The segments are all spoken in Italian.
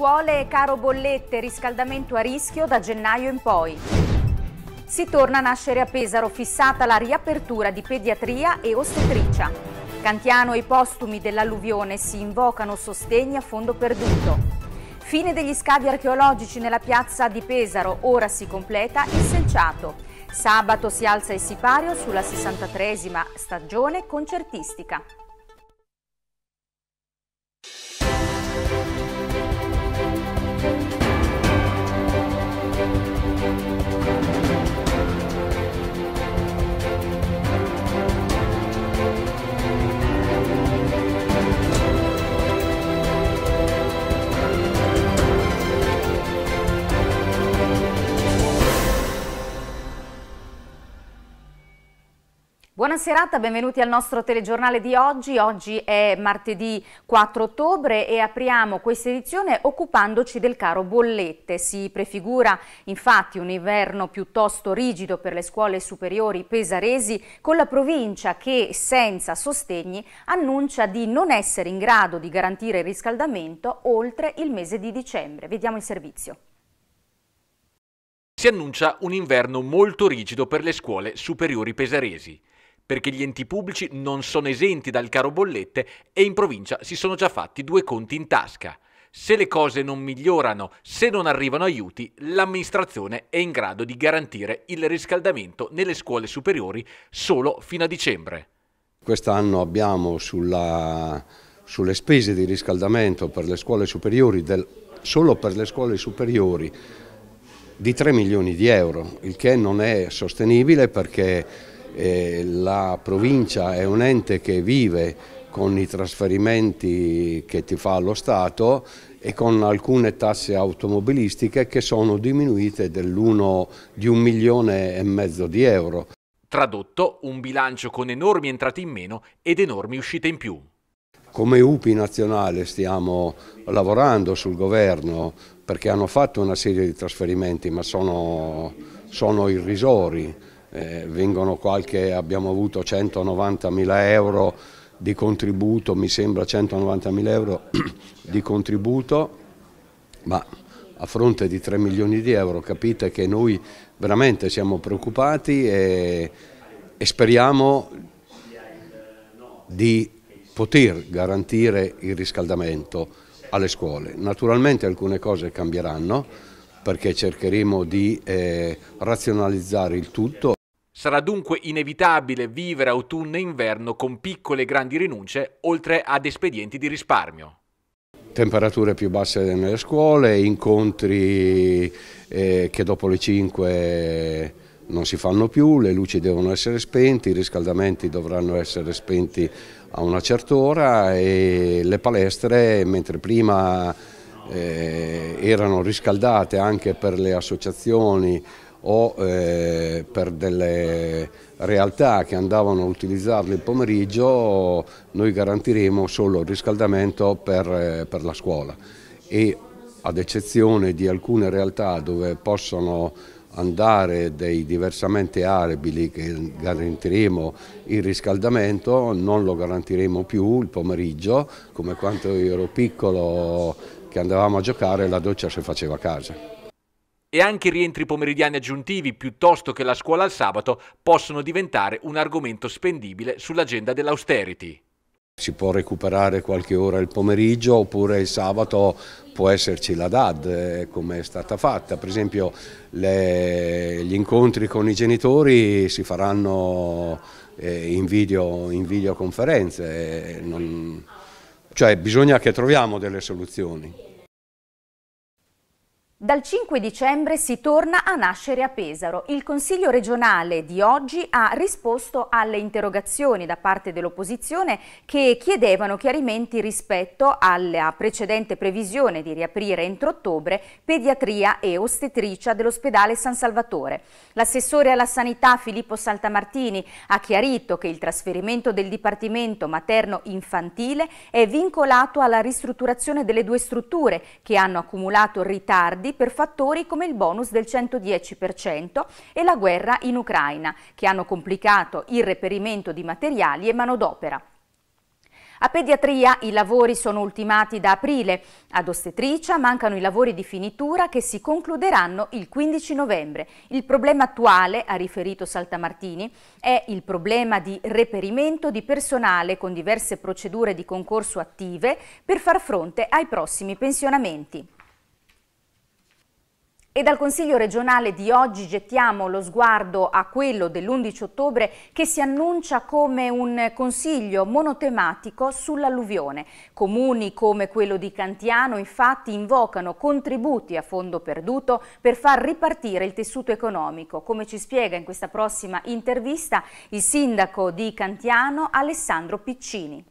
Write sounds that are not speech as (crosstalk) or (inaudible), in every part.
scuole, caro bollette, riscaldamento a rischio da gennaio in poi. Si torna a nascere a Pesaro, fissata la riapertura di pediatria e ostetricia. Cantiano e i postumi dell'alluvione si invocano sostegni a fondo perduto. Fine degli scavi archeologici nella piazza di Pesaro, ora si completa il selciato. Sabato si alza il sipario sulla 63esima stagione concertistica. Buona serata, benvenuti al nostro telegiornale di oggi. Oggi è martedì 4 ottobre e apriamo questa edizione occupandoci del caro bollette. Si prefigura infatti un inverno piuttosto rigido per le scuole superiori pesaresi con la provincia che senza sostegni annuncia di non essere in grado di garantire il riscaldamento oltre il mese di dicembre. Vediamo il servizio. Si annuncia un inverno molto rigido per le scuole superiori pesaresi perché gli enti pubblici non sono esenti dal caro bollette e in provincia si sono già fatti due conti in tasca. Se le cose non migliorano, se non arrivano aiuti, l'amministrazione è in grado di garantire il riscaldamento nelle scuole superiori solo fino a dicembre. Quest'anno abbiamo sulla, sulle spese di riscaldamento per le scuole superiori, del, solo per le scuole superiori, di 3 milioni di euro, il che non è sostenibile perché eh, la provincia è un ente che vive con i trasferimenti che ti fa lo Stato e con alcune tasse automobilistiche che sono diminuite dell'uno di un milione e mezzo di euro. Tradotto, un bilancio con enormi entrate in meno ed enormi uscite in più. Come UPI nazionale stiamo lavorando sul governo perché hanno fatto una serie di trasferimenti ma sono, sono irrisori eh, vengono qualche, abbiamo avuto 190 mila euro di contributo, mi sembra 190 mila euro di contributo, ma a fronte di 3 milioni di euro capite che noi veramente siamo preoccupati e, e speriamo di poter garantire il riscaldamento alle scuole. Naturalmente alcune cose cambieranno perché cercheremo di eh, razionalizzare il tutto. Sarà dunque inevitabile vivere autunno e inverno con piccole e grandi rinunce, oltre ad espedienti di risparmio. Temperature più basse nelle scuole, incontri eh, che dopo le 5 non si fanno più, le luci devono essere spenti, i riscaldamenti dovranno essere spenti a una certa ora e le palestre, mentre prima eh, erano riscaldate anche per le associazioni o eh, per delle realtà che andavano a utilizzarli il pomeriggio noi garantiremo solo il riscaldamento per, eh, per la scuola. E ad eccezione di alcune realtà dove possono andare dei diversamente arabili che garantiremo il riscaldamento, non lo garantiremo più il pomeriggio, come quando io ero piccolo che andavamo a giocare la doccia si faceva a casa e anche i rientri pomeridiani aggiuntivi piuttosto che la scuola al sabato possono diventare un argomento spendibile sull'agenda dell'austerity. Si può recuperare qualche ora il pomeriggio oppure il sabato può esserci la DAD eh, come è stata fatta, per esempio le, gli incontri con i genitori si faranno eh, in, video, in videoconferenze, eh, non, cioè bisogna che troviamo delle soluzioni. Dal 5 dicembre si torna a nascere a Pesaro. Il Consiglio regionale di oggi ha risposto alle interrogazioni da parte dell'opposizione che chiedevano chiarimenti rispetto alla precedente previsione di riaprire entro ottobre pediatria e ostetricia dell'ospedale San Salvatore. L'assessore alla sanità Filippo Saltamartini ha chiarito che il trasferimento del Dipartimento materno-infantile è vincolato alla ristrutturazione delle due strutture che hanno accumulato ritardi soldi per fattori come il bonus del 110% e la guerra in Ucraina, che hanno complicato il reperimento di materiali e manodopera. A pediatria i lavori sono ultimati da aprile, ad ostetricia mancano i lavori di finitura che si concluderanno il 15 novembre. Il problema attuale, ha riferito Saltamartini, è il problema di reperimento di personale con diverse procedure di concorso attive per far fronte ai prossimi pensionamenti. E dal Consiglio regionale di oggi gettiamo lo sguardo a quello dell'11 ottobre che si annuncia come un consiglio monotematico sull'alluvione. Comuni come quello di Cantiano infatti invocano contributi a fondo perduto per far ripartire il tessuto economico, come ci spiega in questa prossima intervista il sindaco di Cantiano Alessandro Piccini.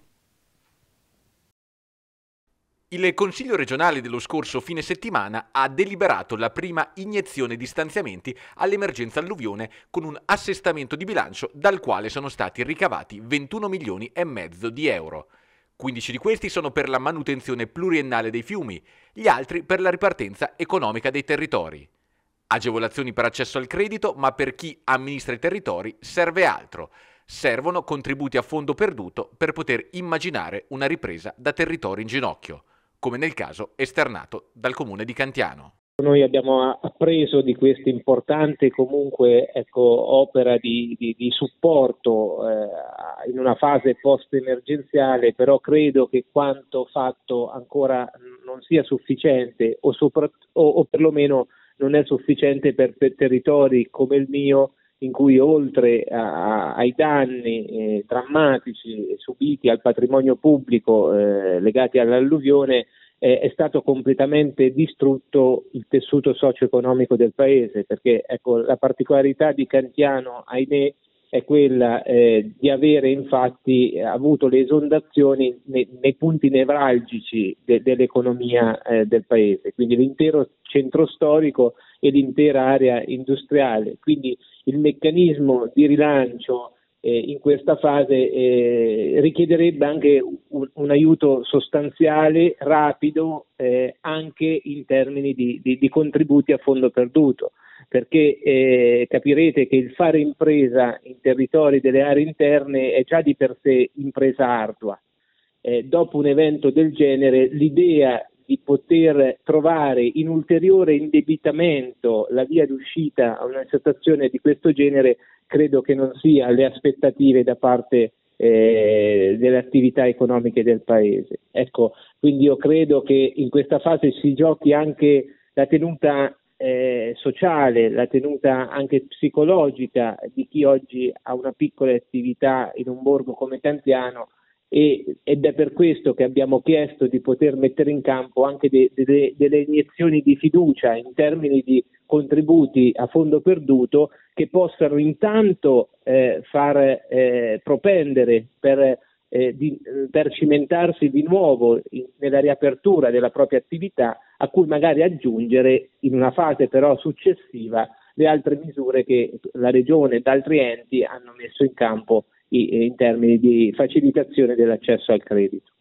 Il Consiglio regionale dello scorso fine settimana ha deliberato la prima iniezione di stanziamenti all'emergenza alluvione con un assestamento di bilancio dal quale sono stati ricavati 21 milioni e mezzo di euro. 15 di questi sono per la manutenzione pluriennale dei fiumi, gli altri per la ripartenza economica dei territori. Agevolazioni per accesso al credito, ma per chi amministra i territori serve altro. Servono contributi a fondo perduto per poter immaginare una ripresa da territori in ginocchio come nel caso esternato dal comune di Cantiano. Noi abbiamo appreso di questa importante comunque ecco, opera di, di, di supporto eh, in una fase post-emergenziale, però credo che quanto fatto ancora non sia sufficiente o, sopra, o, o perlomeno non è sufficiente per, per, territori come il mio in cui oltre a, ai danni eh, drammatici subiti al patrimonio pubblico eh, legati all'alluvione eh, è stato completamente distrutto il tessuto socio-economico del paese, perché ecco, la particolarità di Cantiano, ahimè, è quella eh, di avere infatti avuto le esondazioni nei, nei punti nevralgici de, dell'economia eh, del paese, quindi l'intero centro storico e l'intera area industriale. Quindi il meccanismo di rilancio eh, in questa fase eh, richiederebbe anche un, un, aiuto sostanziale, rapido, eh, anche in termini di, di, di, contributi a fondo perduto, perché eh, capirete che il fare impresa in territori delle aree interne è già di per sé impresa ardua. Eh, dopo un evento del genere l'idea di poter trovare in ulteriore indebitamento la via d'uscita a una situazione di questo genere credo che non sia alle aspettative da parte eh, delle attività economiche del Paese. Ecco, quindi io credo che in questa fase si giochi anche la tenuta eh, sociale, la tenuta anche psicologica di chi oggi ha una piccola attività in un borgo come Cantiano e, ed è per questo che abbiamo chiesto di poter mettere in campo anche de, de, delle iniezioni di fiducia in termini di contributi a fondo perduto che possano intanto eh, far eh, propendere per, eh, di, per, cimentarsi di nuovo in, nella riapertura della propria attività, a cui magari aggiungere in una fase però successiva le altre misure che la Regione ed altri enti hanno messo in campo in termini di facilitazione dell'accesso al credito.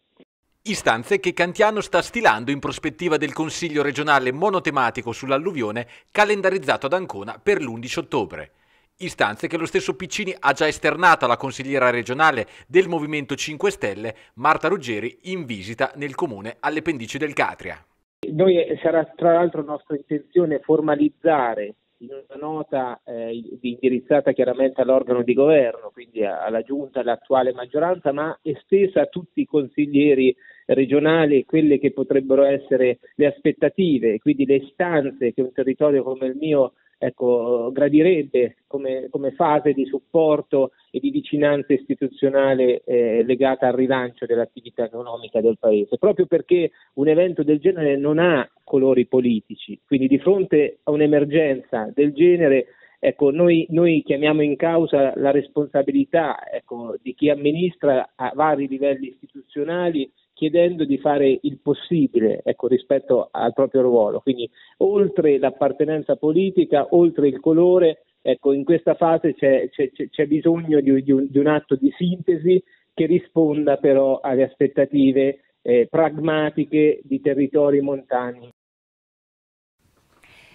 Istanze che Cantiano sta stilando in prospettiva del Consiglio regionale monotematico sull'alluvione calendarizzato ad Ancona per l'11 ottobre. Istanze che lo stesso Piccini ha già esternato alla consigliera regionale del Movimento 5 Stelle, Marta Ruggeri, in visita nel comune alle pendici del Catria. Noi eh, sarà tra l'altro nostra intenzione formalizzare in una nota eh, indirizzata chiaramente all'organo di governo, quindi alla giunta, all'attuale maggioranza, ma estesa a tutti i consiglieri regionali, quelle che potrebbero essere le aspettative, quindi le istanze che un territorio come il mio ecco, gradirebbe come, come, fase di supporto e di vicinanza istituzionale eh, legata al rilancio dell'attività economica del Paese, proprio perché un evento del genere non ha colori politici, quindi di fronte a un'emergenza del genere Ecco, noi, noi, chiamiamo in causa la responsabilità ecco, di chi amministra a vari livelli istituzionali chiedendo di fare il possibile ecco, rispetto al proprio ruolo. Quindi oltre l'appartenenza politica, oltre il colore, ecco, in questa fase c'è, c'è, c'è bisogno di, di, un, di, un, atto di sintesi che risponda però alle aspettative eh, pragmatiche di territori montani.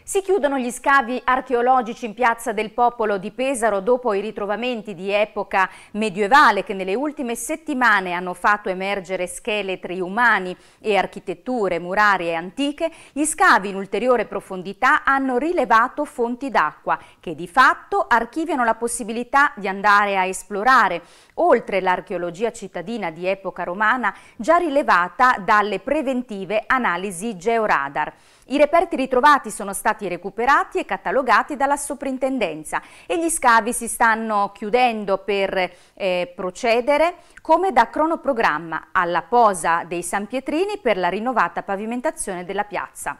Si chiudono gli scavi archeologici in Piazza del Popolo di Pesaro dopo i ritrovamenti di epoca medievale che nelle ultime settimane hanno fatto emergere scheletri umani e architetture murarie antiche. Gli scavi in ulteriore profondità hanno rilevato fonti d'acqua che di fatto archiviano la possibilità di andare a esplorare oltre l'archeologia cittadina di epoca romana già rilevata dalle preventive analisi georadar. I reperti ritrovati sono stati recuperati e catalogati dalla soprintendenza e gli scavi si stanno chiudendo per eh, procedere come da cronoprogramma alla posa dei San Pietrini per la rinnovata pavimentazione della piazza.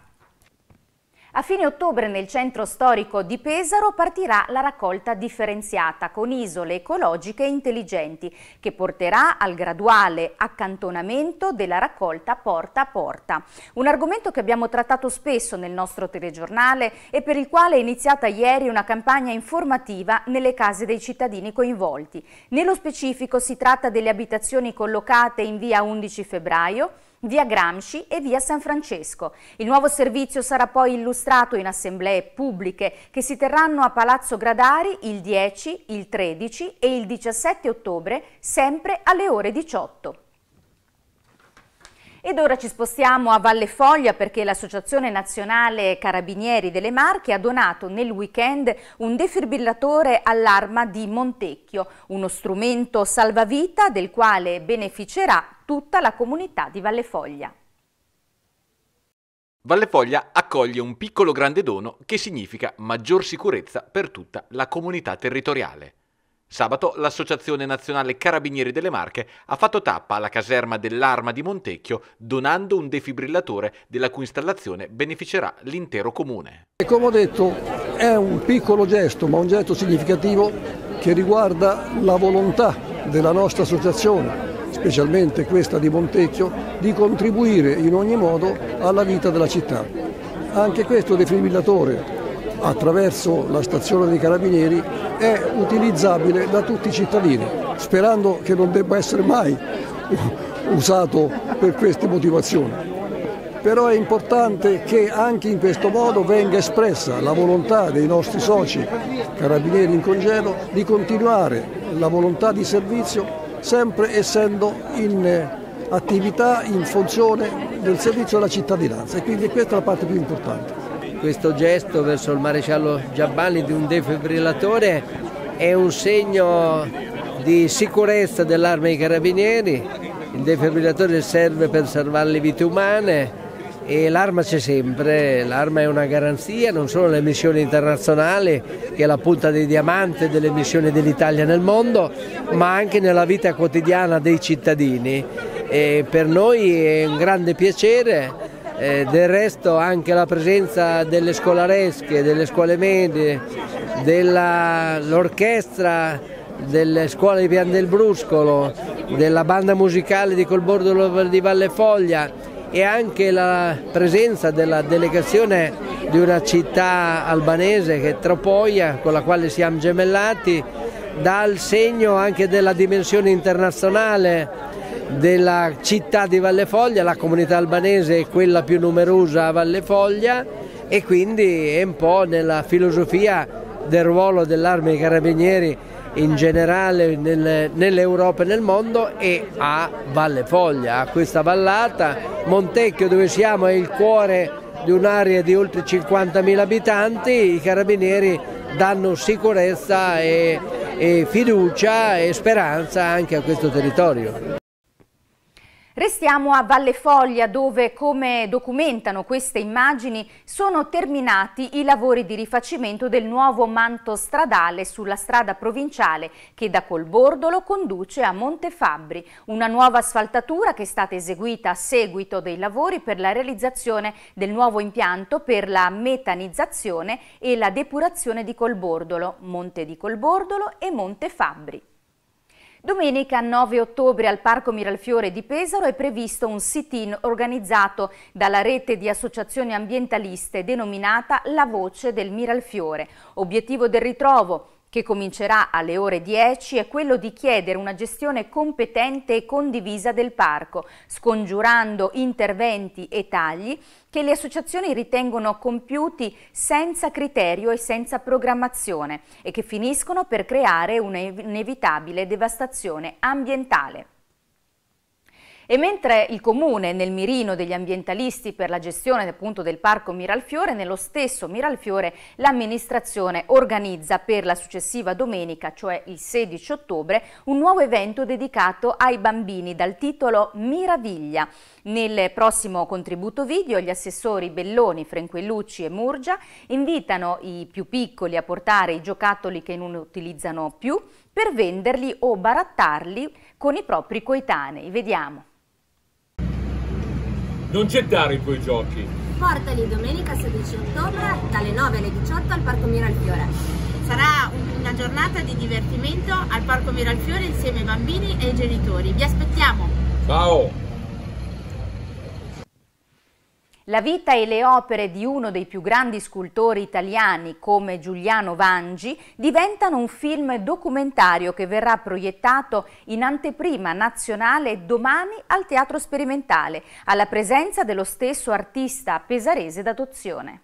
A fine ottobre nel centro storico di Pesaro partirà la raccolta differenziata con isole ecologiche intelligenti che porterà al graduale accantonamento della raccolta porta a porta. Un argomento che abbiamo trattato spesso nel nostro telegiornale e per il quale è iniziata ieri una campagna informativa nelle case dei cittadini coinvolti. Nello specifico si tratta delle abitazioni collocate in via 11 febbraio, via Gramsci e via San Francesco. Il nuovo servizio sarà poi illustrato in assemblee pubbliche che si terranno a Palazzo Gradari il 10, il 13 e il 17 ottobre, sempre alle ore 18. Ed ora ci spostiamo a Valle Foglia perché l'Associazione Nazionale Carabinieri delle Marche ha donato nel weekend un defibrillatore all'arma di Montecchio, uno strumento salvavita del quale beneficerà tutta la comunità di Valle Foglia. Valle Foglia accoglie un piccolo grande dono che significa maggior sicurezza per tutta la comunità territoriale. Sabato l'Associazione Nazionale Carabinieri delle Marche ha fatto tappa alla caserma dell'Arma di Montecchio donando un defibrillatore della cui installazione beneficerà l'intero comune. E come ho detto è un piccolo gesto ma un gesto significativo che riguarda la volontà della nostra associazione, specialmente questa di Montecchio, di contribuire in ogni modo alla vita della città. Anche questo defibrillatore attraverso la stazione dei carabinieri è utilizzabile da tutti i cittadini, sperando che non debba essere mai (laughs) usato per queste motivazioni. Però è importante che anche in questo modo venga espressa la volontà dei nostri soci carabinieri in congedo di continuare la volontà di servizio sempre essendo in attività in funzione del servizio alla cittadinanza e quindi questa è la parte più importante questo gesto verso il maresciallo Giabbani di un defibrillatore è un segno di sicurezza dell'arma dei carabinieri, il defibrillatore serve per salvare le vite umane e l'arma c'è sempre, l'arma è una garanzia non solo nelle missioni internazionali che è la punta dei diamanti delle missioni dell'Italia nel mondo, ma anche nella vita quotidiana dei cittadini. E per noi è un grande piacere eh, del resto anche la presenza delle scolaresche, delle scuole medie, dell'orchestra delle scuole di Pian del Bruscolo, della banda musicale di Colbordo di Valle Foglia e anche la presenza della delegazione di una città albanese che è Tropoia, con la quale siamo gemellati, dà il segno anche della dimensione internazionale della città di Valle Foglia, la comunità albanese è quella più numerosa a Valle Foglia e quindi è un po' nella filosofia del ruolo dell'arma dei carabinieri in generale nel, nell'Europa e nel mondo e a Valle Foglia, a questa vallata. Montecchio dove siamo è il cuore di un'area di oltre 50.000 abitanti, i carabinieri danno sicurezza e, e fiducia e speranza anche a questo territorio. Restiamo a Valle Foglia dove, come documentano queste immagini, sono terminati i lavori di rifacimento del nuovo manto stradale sulla strada provinciale che da Colbordolo conduce a Montefabbri, una nuova asfaltatura che è stata eseguita a seguito dei lavori per la realizzazione del nuovo impianto per la metanizzazione e la depurazione di Colbordolo, Monte di Colbordolo e Montefabbri. Domenica 9 ottobre al Parco Miralfiore di Pesaro è previsto un sit-in organizzato dalla rete di associazioni ambientaliste denominata La Voce del Miralfiore. Obiettivo del ritrovo che comincerà alle ore 10 è quello di chiedere una gestione competente e condivisa del parco, scongiurando interventi e tagli che le associazioni ritengono compiuti senza criterio e senza programmazione e che finiscono per creare un'inevitabile devastazione ambientale. E mentre il Comune nel mirino degli ambientalisti per la gestione appunto del Parco Miralfiore, nello stesso Miralfiore l'amministrazione organizza per la successiva domenica, cioè il 16 ottobre, un nuovo evento dedicato ai bambini dal titolo Miraviglia. Nel prossimo contributo video gli assessori Belloni, Frenquellucci e Murgia invitano i più piccoli a portare i giocattoli che non utilizzano più per venderli o barattarli con i propri coetanei. Vediamo. Non gettare i tuoi giochi. Portali domenica 16 ottobre dalle 9 alle 18 al Parco Miralfiore. Sarà una giornata di divertimento al Parco Miralfiore insieme ai bambini e ai genitori. Vi aspettiamo! Ciao! La vita e le opere di uno dei più grandi scultori italiani come Giuliano Vangi diventano un film documentario che verrà proiettato in anteprima nazionale domani al Teatro Sperimentale, alla presenza dello stesso artista pesarese d'adozione.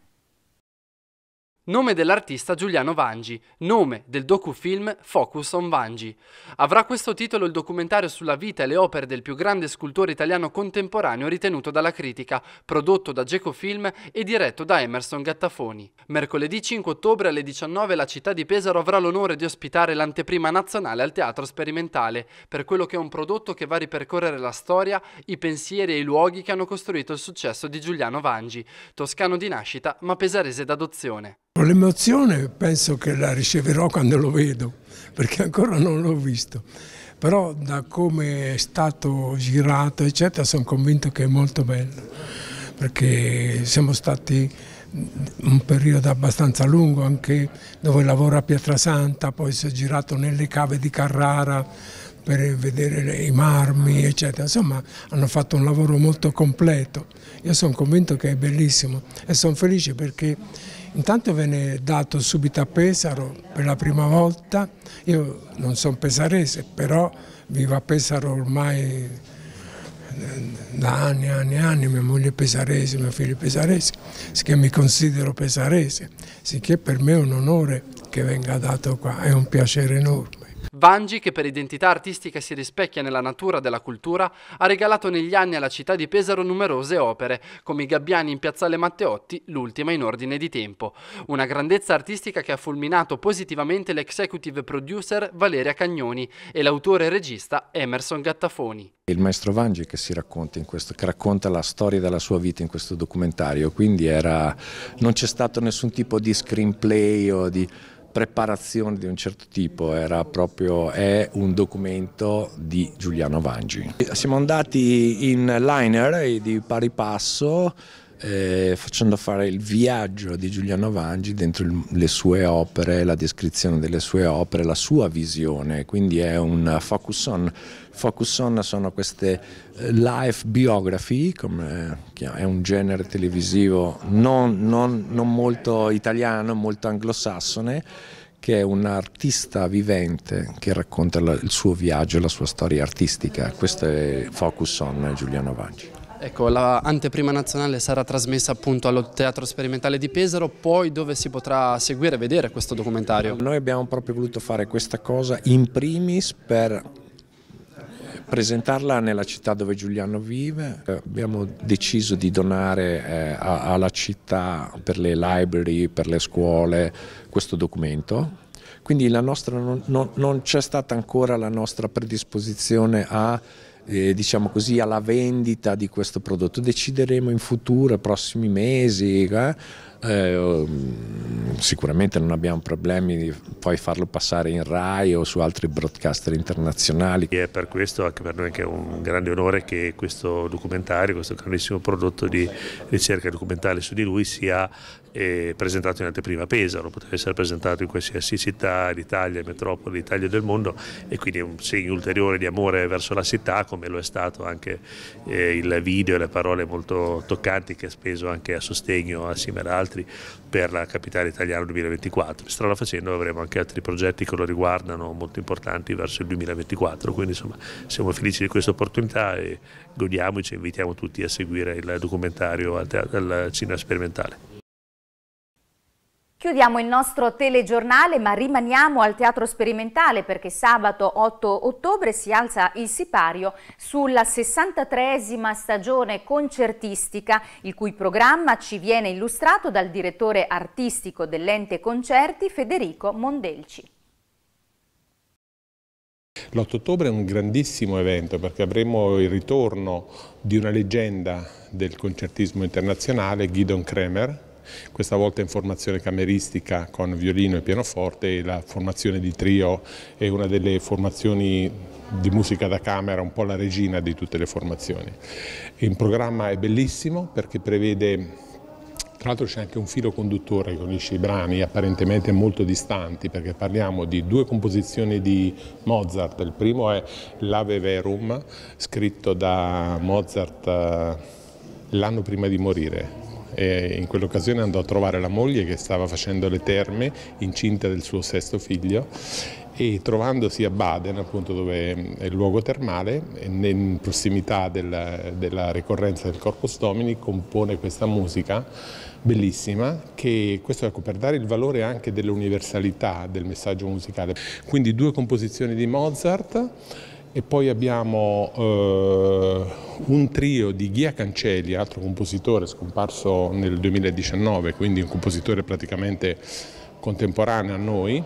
Nome dell'artista Giuliano Vangi, nome del docufilm Focus on Vangi. Avrà questo titolo il documentario sulla vita e le opere del più grande scultore italiano contemporaneo ritenuto dalla critica, prodotto da Geco Film e diretto da Emerson Gattafoni. Mercoledì 5 ottobre alle 19 la città di Pesaro avrà l'onore di ospitare l'anteprima nazionale al Teatro Sperimentale, per quello che è un prodotto che va a ripercorrere la storia, i pensieri e i luoghi che hanno costruito il successo di Giuliano Vangi, toscano di nascita ma pesarese d'adozione. L'emozione penso che la riceverò quando lo vedo, perché ancora non l'ho visto. Però da come è stato girato, eccetera, sono convinto che è molto bello, perché siamo stati un periodo abbastanza lungo anche dove lavoro a Pietrasanta, poi si è girato nelle cave di Carrara per vedere i marmi, eccetera. Insomma, hanno fatto un lavoro molto completo. Io sono convinto che è bellissimo e sono felice perché Intanto venne dato subito a Pesaro per la prima volta, io non sono pesarese, però vivo a Pesaro ormai eh, da anni e anni e anni, mia moglie è pesarese, mio figlio è pesarese, sicché mi considero pesarese, sicché per me è un onore che venga dato qua, è un piacere enorme. Vangi, che per identità artistica si rispecchia nella natura della cultura, ha regalato negli anni alla città di Pesaro numerose opere, come i Gabbiani in Piazzale Matteotti, l'ultima in ordine di tempo. Una grandezza artistica che ha fulminato positivamente l'executive producer Valeria Cagnoni e l'autore e regista Emerson Gattafoni. Il maestro Vangi che, racconta questo, che racconta la storia della sua vita in questo documentario, quindi era, non c'è stato nessun tipo di screenplay o di preparazione di un certo tipo, era proprio, è un documento di Giuliano Vangi. Siamo andati in liner di pari passo eh, facendo fare il viaggio di Giuliano Vangi dentro il, le sue opere, la descrizione delle sue opere, la sua visione, quindi è un focus on. Focus on sono queste eh, life biography, come è un genere televisivo non, non, non molto italiano, molto anglosassone, che è un artista vivente che racconta il suo viaggio, la sua storia artistica. Questo è Focus on Giuliano Vangi. Ecco, l'anteprima nazionale sarà trasmessa appunto allo Teatro Sperimentale di Pesaro, poi dove si potrà seguire e vedere questo documentario? Noi abbiamo proprio voluto fare questa cosa in primis per presentarla nella città dove Giuliano vive. Abbiamo deciso di donare eh, alla città per le library, per le scuole, questo documento. Quindi nostra, non, non c'è stata ancora la nostra predisposizione a eh, diciamo così, alla vendita di questo prodotto. Decideremo in futuro, prossimi mesi, eh, eh, sicuramente non abbiamo problemi di poi farlo passare in RAI o su altri broadcaster internazionali. E è per questo anche per noi che è un grande onore che questo documentario, questo grandissimo prodotto di ricerca documentale su di lui sia eh, presentato in anteprima a Pesaro, potrebbe essere presentato in qualsiasi città d'Italia, metropoli d'Italia e del mondo e quindi è un segno ulteriore di amore verso la città come lo è stato anche eh, il video e le parole molto toccanti che ha speso anche a sostegno assieme ad altri altri per la capitale italiana 2024. Strada facendo avremo anche altri progetti che lo riguardano molto importanti verso il 2024, quindi insomma siamo felici di questa opportunità e godiamoci e invitiamo tutti a seguire il documentario al, al cinema sperimentale. Chiudiamo il nostro telegiornale ma rimaniamo al Teatro Sperimentale perché sabato 8 ottobre si alza il sipario sulla 63esima stagione concertistica il cui programma ci viene illustrato dal direttore artistico dell'ente concerti Federico Mondelci. L'8 ottobre è un grandissimo evento perché avremo il ritorno di una leggenda del concertismo internazionale, Guidon Kremer, questa volta in formazione cameristica con violino e pianoforte e la formazione di trio è una delle formazioni di musica da camera, un po' la regina di tutte le formazioni. Il programma è bellissimo perché prevede tra l'altro c'è anche un filo conduttore che unisce i brani apparentemente molto distanti perché parliamo di due composizioni di Mozart. Il primo è L'Ave Verum, scritto da Mozart eh, l'anno prima di morire, e in quell'occasione andò a trovare la moglie che stava facendo le terme, incinta del suo sesto figlio e trovandosi a Baden, appunto dove è il luogo termale, in prossimità della, della ricorrenza del Corpus Domini, compone questa musica bellissima, che questo ecco, per dare il valore anche dell'universalità del messaggio musicale. Quindi due composizioni di Mozart, e poi abbiamo eh, un trio di Ghia Cancelli, altro compositore scomparso nel 2019, quindi un compositore praticamente contemporaneo a noi,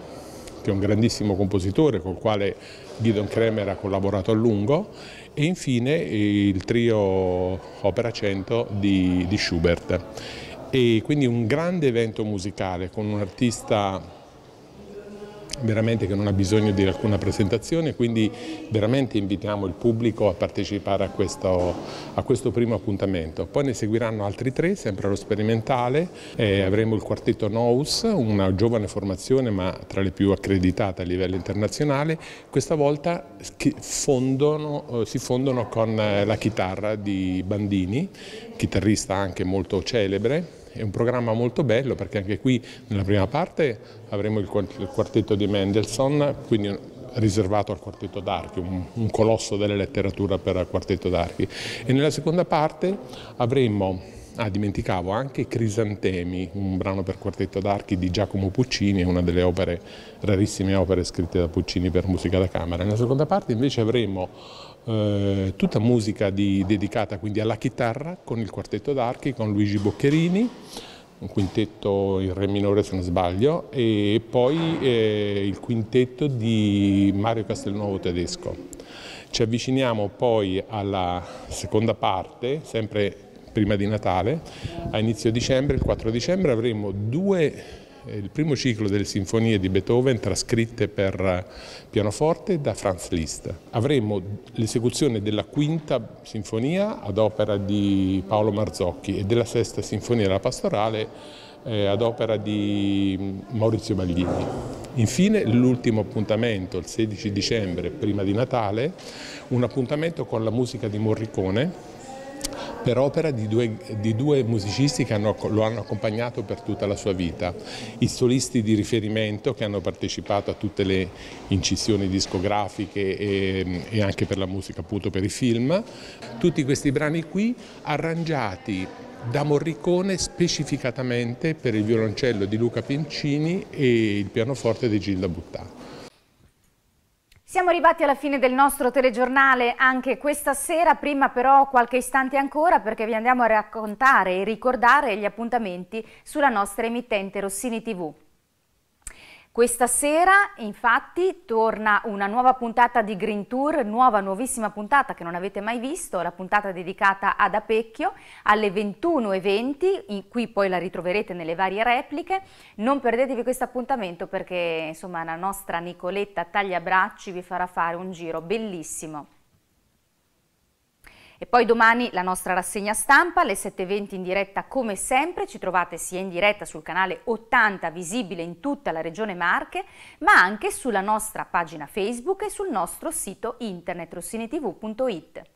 che è un grandissimo compositore col quale Guidon Kremer ha collaborato a lungo e infine il trio Opera 100 di, di Schubert. E quindi un grande evento musicale con un artista veramente che non ha bisogno di alcuna presentazione, quindi veramente invitiamo il pubblico a partecipare a questo, a questo primo appuntamento. Poi ne seguiranno altri tre, sempre allo sperimentale, eh, avremo il quartetto Nous, una giovane formazione ma tra le più accreditate a livello internazionale, questa volta fondono, eh, si fondono con eh, la chitarra di Bandini, chitarrista anche molto celebre, è un programma molto bello perché anche qui nella prima parte avremo il quartetto di Mendelssohn, quindi riservato al quartetto d'archi, un, colosso della letteratura per il quartetto d'archi. E nella seconda parte avremo, ah dimenticavo, anche Crisantemi, un brano per quartetto d'archi di Giacomo Puccini, una delle opere, rarissime opere scritte da Puccini per musica da camera. Nella seconda parte invece avremo eh, tutta musica di, dedicata quindi alla chitarra con il quartetto d'archi, con Luigi Boccherini, un quintetto in re minore se non sbaglio, e poi eh, il quintetto di Mario Castelnuovo tedesco. Ci avviciniamo poi alla seconda parte, sempre prima di Natale, a inizio dicembre, il 4 dicembre avremo due il primo ciclo delle sinfonie di Beethoven trascritte per pianoforte da Franz Liszt. Avremo l'esecuzione della quinta sinfonia ad opera di Paolo Marzocchi e della sesta sinfonia della pastorale eh, ad opera di Maurizio Baglini. Infine l'ultimo appuntamento, il 16 dicembre, prima di Natale, un appuntamento con la musica di Morricone per opera di due, di due musicisti che hanno, lo hanno accompagnato per tutta la sua vita, i solisti di riferimento che hanno partecipato a tutte le incisioni discografiche e, e anche per la musica appunto per i film, tutti questi brani qui arrangiati da Morricone specificatamente per il violoncello di Luca Pincini e il pianoforte di Gilda Buttà. Siamo arrivati alla fine del nostro telegiornale anche questa sera, prima però qualche istante ancora perché vi andiamo a raccontare e ricordare gli appuntamenti sulla nostra emittente Rossini TV. Questa sera infatti torna una nuova puntata di Green Tour, nuova nuovissima puntata che non avete mai visto, la puntata dedicata ad Apecchio alle 21.20, in qui poi la ritroverete nelle varie repliche. Non perdetevi questo appuntamento perché insomma la nostra Nicoletta Tagliabracci vi farà fare un giro bellissimo. E poi domani la nostra rassegna stampa alle 7.20 in diretta come sempre, ci trovate sia in diretta sul canale 80 visibile in tutta la regione Marche, ma anche sulla nostra pagina Facebook e sul nostro sito internet rossinitv.it.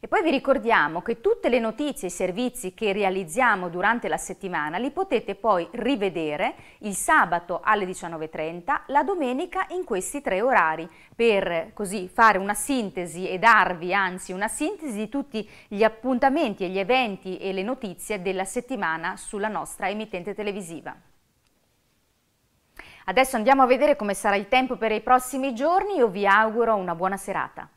E poi vi ricordiamo che tutte le notizie e i servizi che realizziamo durante la settimana li potete poi rivedere il sabato alle 19.30, la domenica in questi tre orari, per così fare una sintesi e darvi anzi una sintesi di tutti gli appuntamenti e gli eventi e le notizie della settimana sulla nostra emittente televisiva. Adesso andiamo a vedere come sarà il tempo per i prossimi giorni, io vi auguro una buona serata.